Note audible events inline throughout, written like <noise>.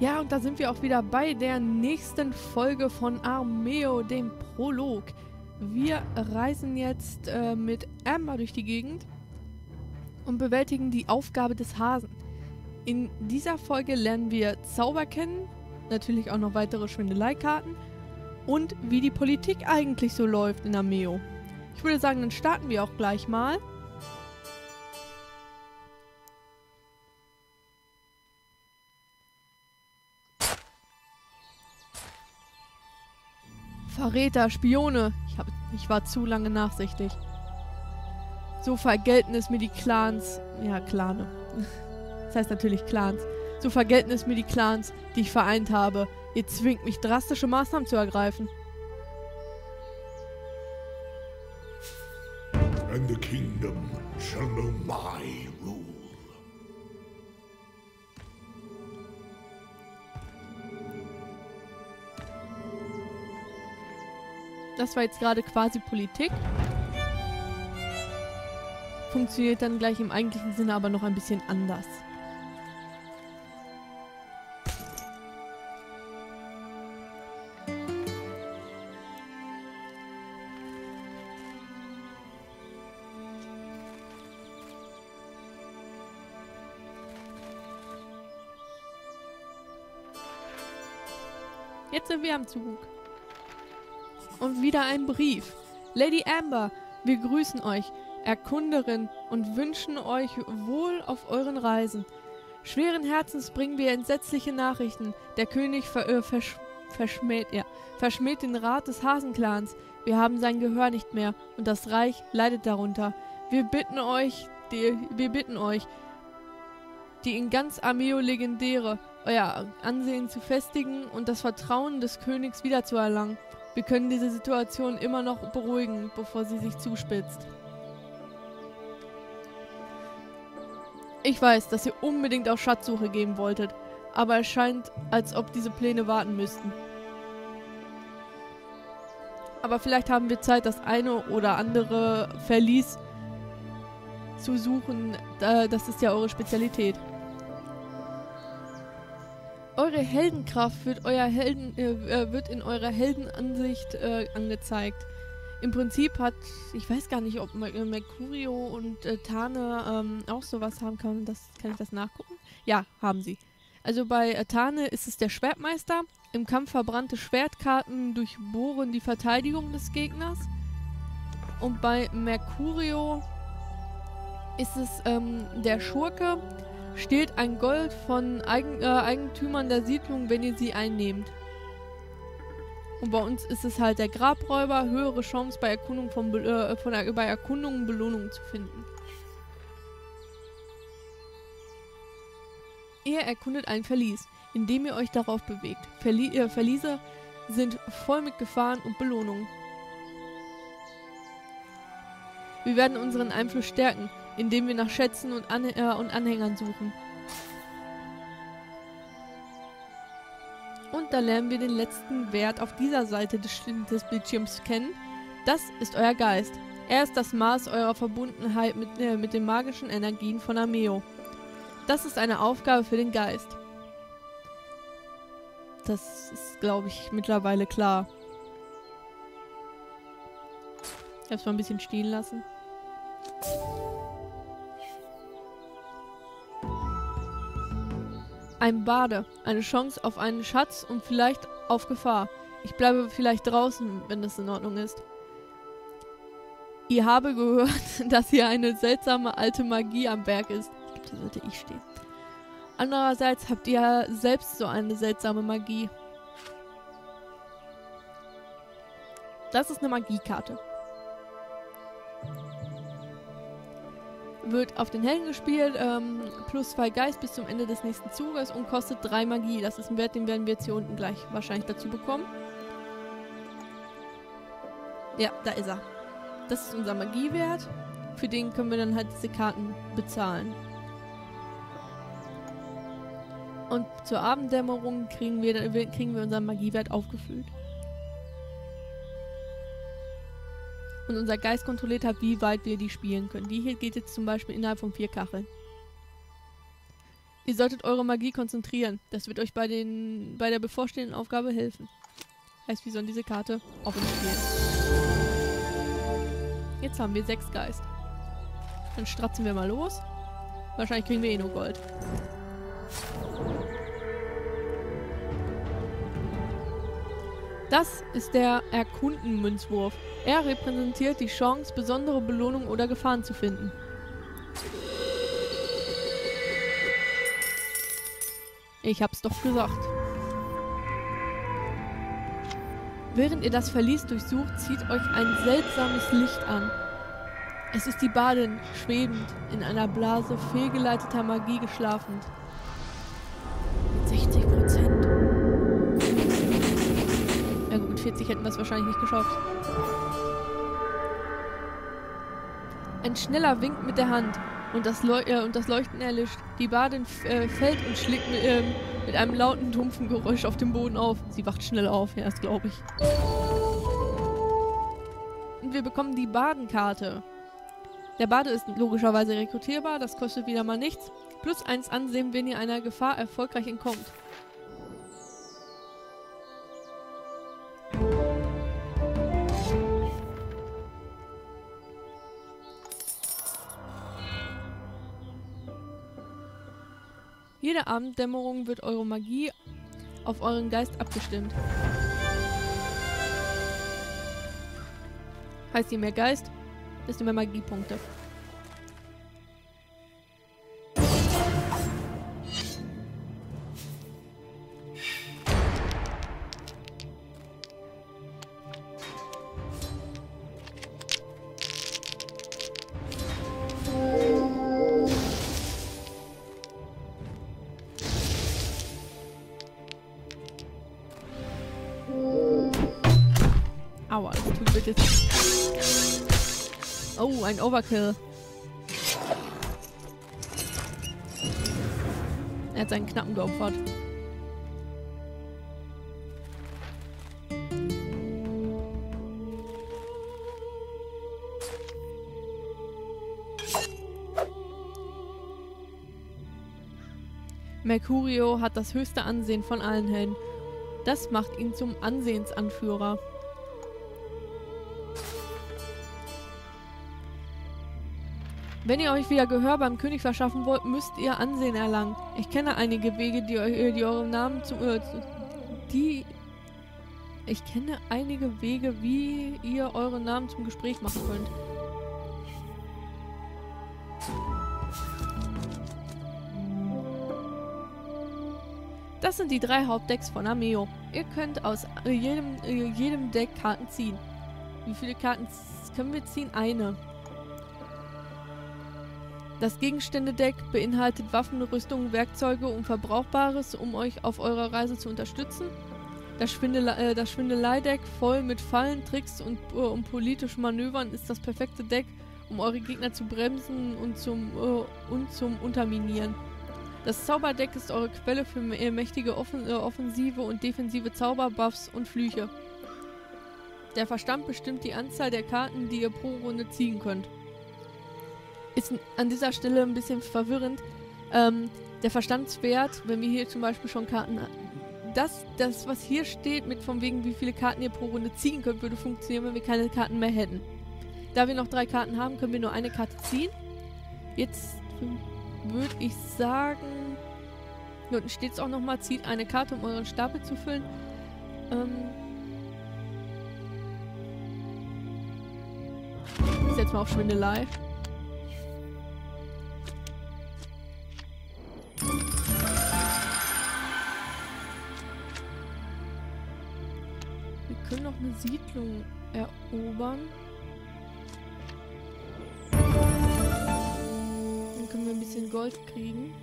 Ja, und da sind wir auch wieder bei der nächsten Folge von Armeo, dem Prolog. Wir reisen jetzt äh, mit Amber durch die Gegend und bewältigen die Aufgabe des Hasen. In dieser Folge lernen wir Zauber kennen, natürlich auch noch weitere Schwindeleikarten und wie die Politik eigentlich so läuft in Armeo. Ich würde sagen, dann starten wir auch gleich mal. Verräter, Spione. Ich, hab, ich war zu lange nachsichtig. So vergelten es mir die Clans. Ja, Clane. <laughs> Das heißt natürlich Clans. So vergelten es mir die Clans, die ich vereint habe. Ihr zwingt mich, drastische Maßnahmen zu ergreifen. Das war jetzt gerade quasi Politik. Funktioniert dann gleich im eigentlichen Sinne aber noch ein bisschen anders. Jetzt sind wir am Zug. Und wieder ein Brief. Lady Amber, wir grüßen euch, Erkunderin, und wünschen euch wohl auf euren Reisen. Schweren Herzens bringen wir entsetzliche Nachrichten. Der König ver äh, versch verschmäht, ja, verschmäht den Rat des Hasenclans. Wir haben sein Gehör nicht mehr und das Reich leidet darunter. Wir bitten euch, die, wir bitten euch, die in ganz Armeo legendäre, euer Ansehen zu festigen und das Vertrauen des Königs wiederzuerlangen. Wir können diese Situation immer noch beruhigen, bevor sie sich zuspitzt. Ich weiß, dass ihr unbedingt auf Schatzsuche gehen wolltet, aber es scheint, als ob diese Pläne warten müssten. Aber vielleicht haben wir Zeit, das eine oder andere Verlies zu suchen. Das ist ja eure Spezialität. Eure Heldenkraft wird, euer Helden, äh, äh, wird in eurer Heldenansicht äh, angezeigt. Im Prinzip hat, ich weiß gar nicht, ob äh, Mercurio und äh, Tane ähm, auch sowas haben kann. Das, kann ich das nachgucken? Ja, haben sie. Also bei äh, Tane ist es der Schwertmeister. Im Kampf verbrannte Schwertkarten durchbohren die Verteidigung des Gegners. Und bei Mercurio ist es ähm, der Schurke Stehlt ein Gold von Eigen, äh, Eigentümern der Siedlung, wenn ihr sie einnehmt. Und bei uns ist es halt der Grabräuber, höhere Chance bei Erkundung von, äh, von äh, bei Erkundungen Belohnungen zu finden. Ihr erkundet ein Verlies, indem ihr euch darauf bewegt. Verli äh, Verliese sind voll mit Gefahren und Belohnungen. Wir werden unseren Einfluss stärken, indem wir nach Schätzen und, An äh, und Anhängern suchen. Und da lernen wir den letzten Wert auf dieser Seite des, des Bildschirms kennen. Das ist euer Geist. Er ist das Maß eurer Verbundenheit mit, äh, mit den magischen Energien von Armeo. Das ist eine Aufgabe für den Geist. Das ist, glaube ich, mittlerweile klar. Ich habe es mal ein bisschen stehen lassen. Ein Bade, eine Chance auf einen Schatz und vielleicht auf Gefahr. Ich bleibe vielleicht draußen, wenn es in Ordnung ist. Ihr habe gehört, <laughs> dass hier eine seltsame alte Magie am Werk ist. Ich da sollte ich stehen. Andererseits habt ihr selbst so eine seltsame Magie. Das ist eine Magiekarte. Wird auf den Helden gespielt, ähm, plus zwei Geist bis zum Ende des nächsten Zuges und kostet drei Magie. Das ist ein Wert, den werden wir jetzt hier unten gleich wahrscheinlich dazu bekommen. Ja, da ist er. Das ist unser Magiewert. Für den können wir dann halt diese Karten bezahlen. Und zur Abenddämmerung kriegen wir, kriegen wir unseren Magiewert aufgefüllt. Und unser Geist kontrolliert hat, wie weit wir die spielen können. Die hier geht jetzt zum Beispiel innerhalb von vier Kacheln. Ihr solltet eure Magie konzentrieren. Das wird euch bei, den, bei der bevorstehenden Aufgabe helfen. Heißt, wie soll diese Karte uns spielen. Jetzt haben wir sechs Geist. Dann stratzen wir mal los. Wahrscheinlich kriegen wir eh nur Gold. Das ist der Erkunden-Münzwurf. Er repräsentiert die Chance, besondere Belohnungen oder Gefahren zu finden. Ich hab's doch gesagt. Während ihr das Verlies durchsucht, zieht euch ein seltsames Licht an. Es ist die Badin, schwebend, in einer Blase fehlgeleiteter Magie geschlafend. 48 hätten wir es wahrscheinlich nicht geschafft. Ein schneller Wink mit der Hand und das, Leu äh, und das Leuchten erlischt. Die Badin äh, fällt und schlägt äh, mit einem lauten, dumpfen Geräusch auf dem Boden auf. Sie wacht schnell auf, ja, das glaube ich. Und wir bekommen die Badenkarte. Der Bade ist logischerweise rekrutierbar, das kostet wieder mal nichts. Plus eins ansehen, wenn ihr einer Gefahr erfolgreich entkommt. Jede Abenddämmerung wird eure Magie auf euren Geist abgestimmt. Heißt, je mehr Geist, desto mehr Magiepunkte. Wirklich. Oh, ein Overkill. Er hat seinen Knappen geopfert. Mercurio hat das höchste Ansehen von allen Helden. Das macht ihn zum Ansehensanführer. Wenn ihr euch wieder Gehör beim König verschaffen wollt, müsst ihr Ansehen erlangen. Ich kenne einige Wege, die, eu- die eurem Namen zum... Äh, die... Ich kenne einige Wege, wie ihr euren Namen zum Gespräch machen könnt. Das sind die drei Hauptdecks von Armeo. Ihr könnt aus äh, jedem, äh, jedem Deck Karten ziehen. Wie viele Karten können wir ziehen? Eine. Das Gegenständedeck beinhaltet Waffen, Rüstungen, Werkzeuge und Verbrauchbares, um euch auf eurer Reise zu unterstützen. Das, Schwindele äh, das Schwindeleideck, voll mit Fallen, Tricks und, äh, und politischen Manövern, ist das perfekte Deck, um eure Gegner zu bremsen und zum, äh, und zum Unterminieren. Das Zauberdeck ist eure Quelle für äh, mächtige Offen äh, offensive und defensive Zauberbuffs und Flüche. Der Verstand bestimmt die Anzahl der Karten, die ihr pro Runde ziehen könnt ist an dieser Stelle ein bisschen verwirrend. Ähm, der Verstandswert, wenn wir hier zum Beispiel schon Karten das, das, was hier steht, mit von wegen, wie viele Karten ihr pro Runde ziehen könnt, würde funktionieren, wenn wir keine Karten mehr hätten. Da wir noch drei Karten haben, können wir nur eine Karte ziehen. Jetzt würde ich sagen, hier unten steht es auch nochmal, zieht eine Karte, um euren Stapel zu füllen. Ähm, ich setze mal auf Schwindelei. Können noch eine Siedlung erobern. Dann können wir ein bisschen Gold kriegen.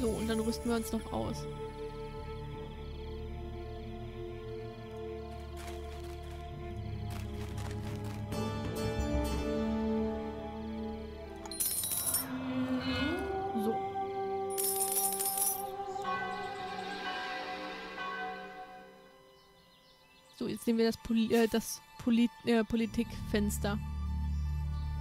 So, und dann rüsten wir uns noch aus. Nehmen wir das, Poli äh, das Poli äh, Politikfenster.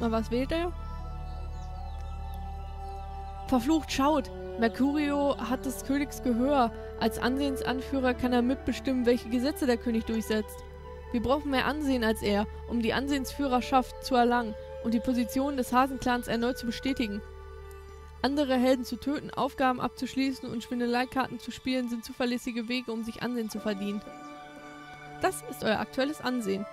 Mal was wählt er? Verflucht, schaut! Mercurio hat des Königs Gehör. Als Ansehensanführer kann er mitbestimmen, welche Gesetze der König durchsetzt. Wir brauchen mehr Ansehen als er, um die Ansehensführerschaft zu erlangen und die Position des Hasenclans erneut zu bestätigen. Andere Helden zu töten, Aufgaben abzuschließen und Schwindeleikarten zu spielen, sind zuverlässige Wege, um sich Ansehen zu verdienen. Das ist euer aktuelles Ansehen.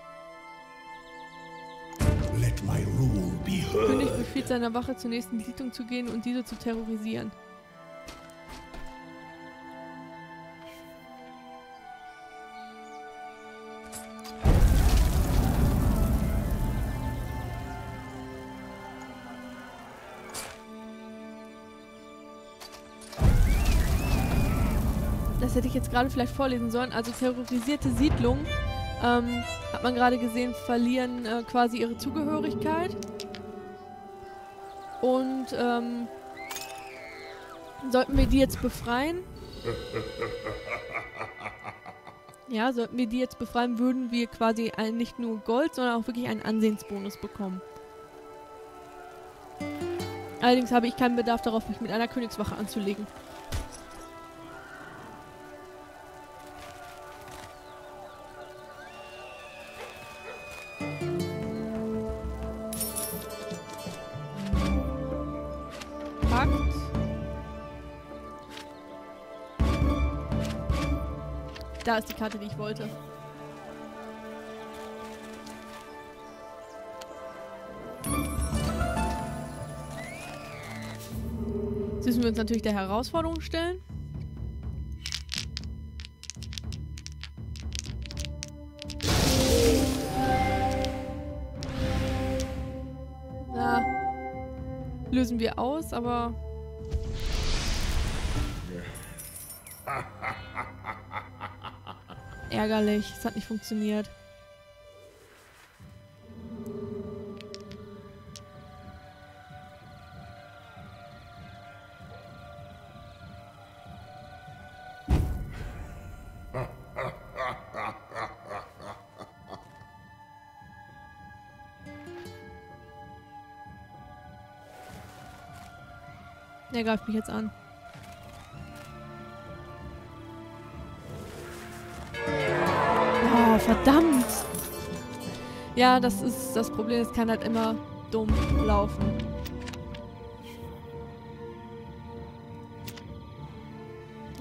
Let my rule be König heard. befiehlt seiner Wache zur nächsten Siedlung zu gehen und diese zu terrorisieren. Das hätte ich jetzt gerade vielleicht vorlesen sollen. Also terrorisierte Siedlungen, ähm, hat man gerade gesehen, verlieren äh, quasi ihre Zugehörigkeit. Und ähm, sollten wir die jetzt befreien? <laughs> Ja, sollten wir die jetzt befreien, würden wir quasi ein, nicht nur Gold, sondern auch wirklich einen Ansehensbonus bekommen. Allerdings habe ich keinen Bedarf darauf, mich mit einer Königswache anzulegen. Da ist die Karte, die ich wollte. Jetzt müssen wir uns natürlich der Herausforderung stellen. Lösen wir aus, aber ärgerlich. Es hat nicht funktioniert. Er greift mich jetzt an. Verdammt! Ja, das ist das Problem. Es kann halt immer dumm laufen.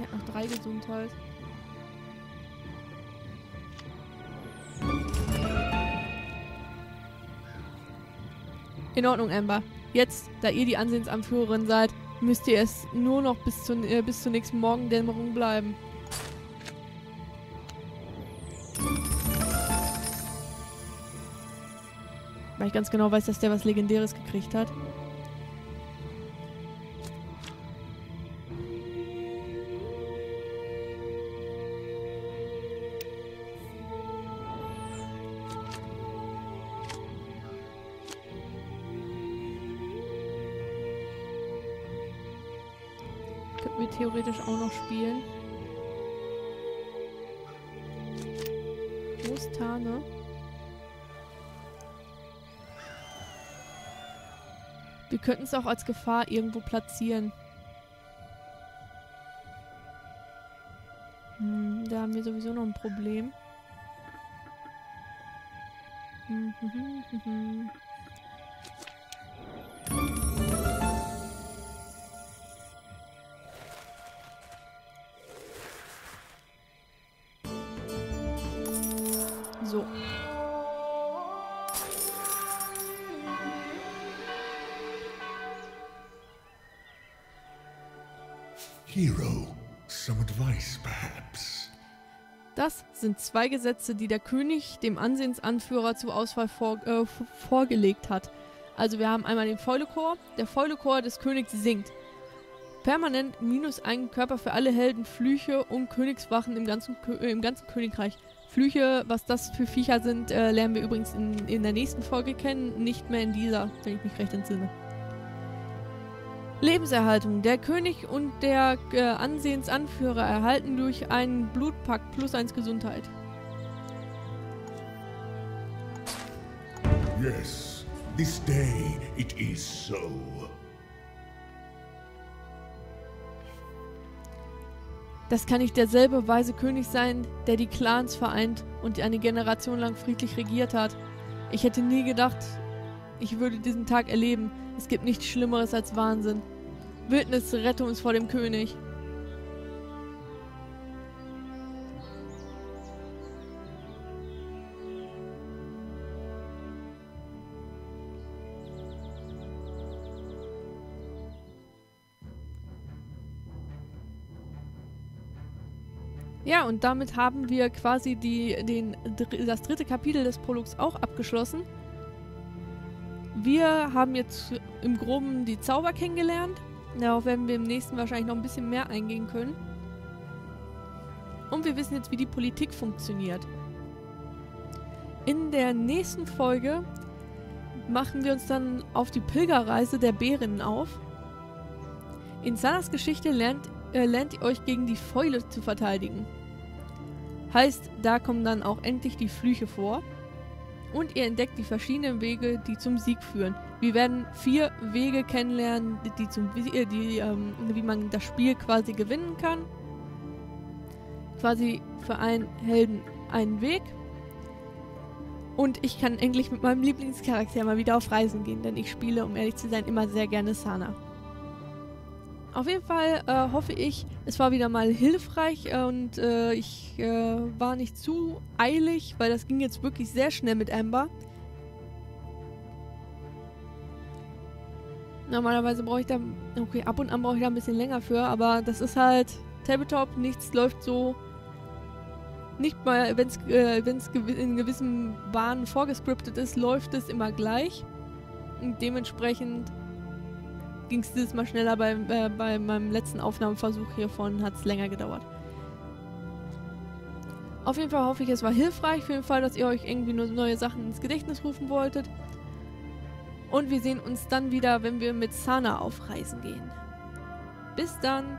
Hat noch drei Gesundheit. In Ordnung, Amber. Jetzt, da ihr die Ansehensanführerin seid, müsst ihr es nur noch bis, zu, äh, bis zur nächsten Morgendämmerung bleiben. Weil ich ganz genau weiß, dass der was Legendäres gekriegt hat. Könnten wir theoretisch auch noch spielen. Wo ist Tane? Wir könnten es auch als Gefahr irgendwo platzieren. Hm, da haben wir sowieso noch ein Problem. Hm, hm, hm. So. Hero, some advice perhaps. Das sind zwei Gesetze, die der König dem Ansehensanführer zur Auswahl vor, äh, vorgelegt hat. Also wir haben einmal den Fäulechor. Der Fäulechor des Königs singt. Permanent minus ein Körper für alle Helden, Flüche und Königswachen im ganzen, äh, im ganzen Königreich. Flüche, was das für Viecher sind, äh, lernen wir übrigens in, in der nächsten Folge kennen, nicht mehr in dieser, wenn ich mich recht entsinne. Lebenserhaltung. Der König und der äh, Ansehensanführer erhalten durch einen Blutpakt plus 1 Gesundheit. Yes, this day it is so. Das kann nicht derselbe weise König sein, der die Clans vereint und eine Generation lang friedlich regiert hat. Ich hätte nie gedacht, ich würde diesen Tag erleben. Es gibt nichts Schlimmeres als Wahnsinn. Wildnis, rette uns vor dem König. Ja, und damit haben wir quasi die, den, das dritte Kapitel des Prologs auch abgeschlossen. Wir haben jetzt im Groben die Zauber kennengelernt. Darauf werden wir im nächsten wahrscheinlich noch ein bisschen mehr eingehen können. Und wir wissen jetzt, wie die Politik funktioniert. In der nächsten Folge machen wir uns dann auf die Pilgerreise der Bärinnen auf. In Sanas Geschichte lernt äh, lernt ihr euch gegen die Fäule zu verteidigen. Heißt, da kommen dann auch endlich die Flüche vor. Und ihr entdeckt die verschiedenen Wege, die zum Sieg führen. Wir werden vier Wege kennenlernen, die zum, äh, die, ähm, wie man das Spiel quasi gewinnen kann. Quasi für einen Helden einen Weg. Und ich kann endlich mit meinem Lieblingscharakter mal wieder auf Reisen gehen, denn ich spiele, um ehrlich zu sein, immer sehr gerne Sana. Auf jeden Fall äh, hoffe ich, es war wieder mal hilfreich und äh, ich äh, war nicht zu eilig, weil das ging jetzt wirklich sehr schnell mit Amber. Normalerweise brauche ich da, okay, ab und an brauche ich da ein bisschen länger für, aber das ist halt Tabletop, nichts läuft so, nicht mal, wenn es äh, in gewissen Bahnen vorgescriptet ist, läuft es immer gleich. Und dementsprechend ging es dieses Mal schneller. Bei, äh, bei meinem letzten Aufnahmeversuch hiervon hat es länger gedauert. Auf jeden Fall hoffe ich, es war hilfreich. Für den Fall, dass ihr euch irgendwie nur neue Sachen ins Gedächtnis rufen wolltet. Und wir sehen uns dann wieder, wenn wir mit Sana auf Reisen gehen. Bis dann!